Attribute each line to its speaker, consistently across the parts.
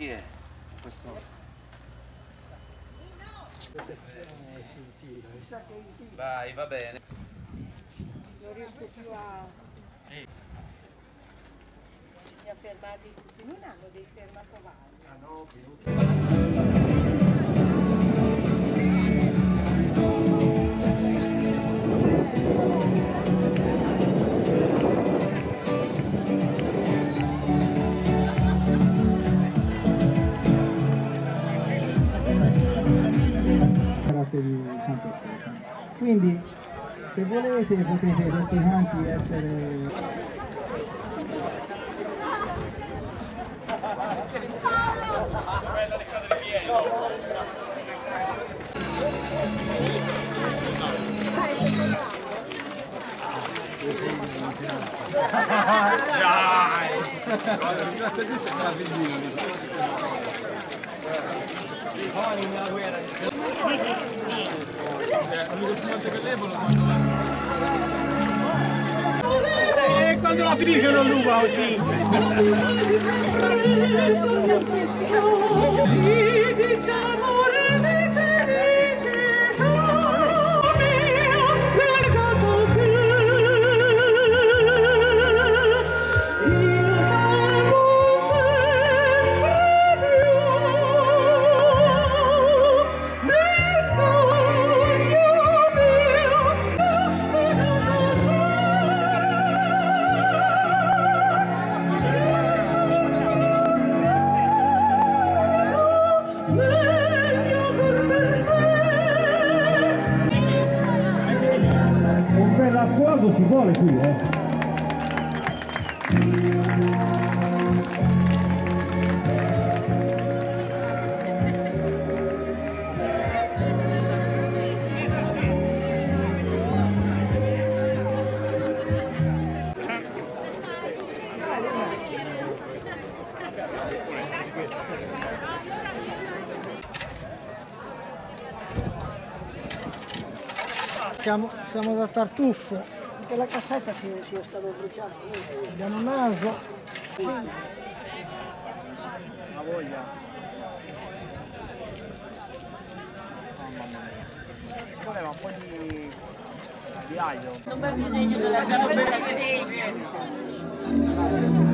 Speaker 1: chi è? Questo... Vai, va bene.
Speaker 2: Non riesco più a... Li ha fermati tutti, non hanno dei fermacavalli.
Speaker 3: carattere Quindi se volete potete tutti quanti essere
Speaker 4: E quando la finisce non ruba oggi.
Speaker 5: Applauso ci vuole qui, eh.
Speaker 3: siamo, siamo da Tartuffo, perché la cassetta si, è stata bruciata. Abbiamo naso.
Speaker 4: La voglia. Voleva un po' di, di aglio.
Speaker 3: Piano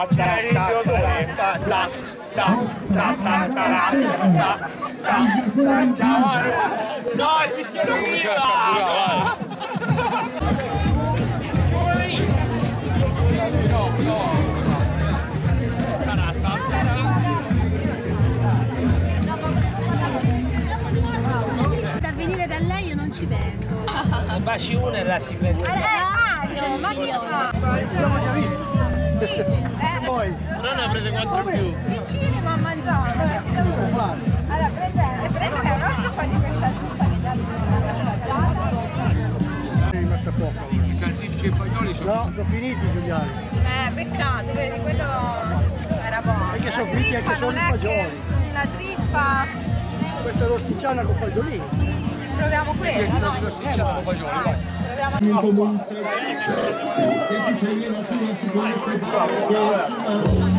Speaker 4: Facciamo l'inizio dove? Ta ta ta ta ta ta ta ta Ciao! Dai, il bicchiere prima! No, no!
Speaker 6: Da venire da lei io non ci vengo.
Speaker 7: Baci una e lasci prendere.
Speaker 6: Eh, Mario, ma
Speaker 7: visti.
Speaker 6: Sì, eh,
Speaker 7: Poi,
Speaker 8: Non ne prende quattro più.
Speaker 6: vicini ma mangiamo. Allora, prende, prende la nostra poi di questa zuppa che già
Speaker 7: è rimasta poco.
Speaker 2: I salsicci e i fagioli sono
Speaker 7: No, sono finiti Giuliano.
Speaker 6: Eh, peccato, vedi, quello era buono.
Speaker 7: Perché sono finiti anche solo i fagioli.
Speaker 6: La trippa,
Speaker 7: Questa è l'orticiana con fagiolini.
Speaker 6: proviamo quella, no?
Speaker 2: lo sticciato con fagioli, vai.
Speaker 6: como
Speaker 5: un sexo. Que quise é assim así, así con este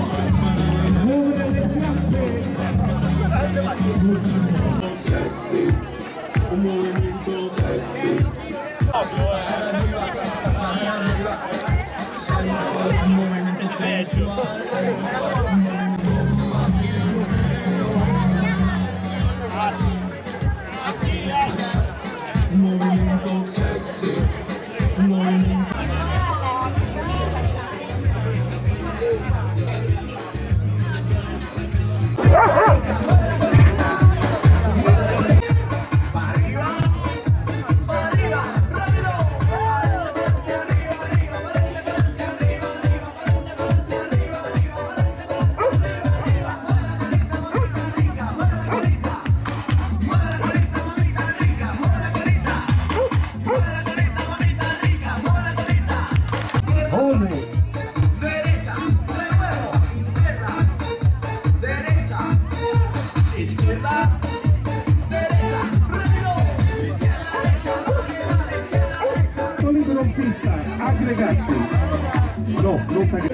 Speaker 5: pista, aggregati. No, non per...